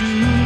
You.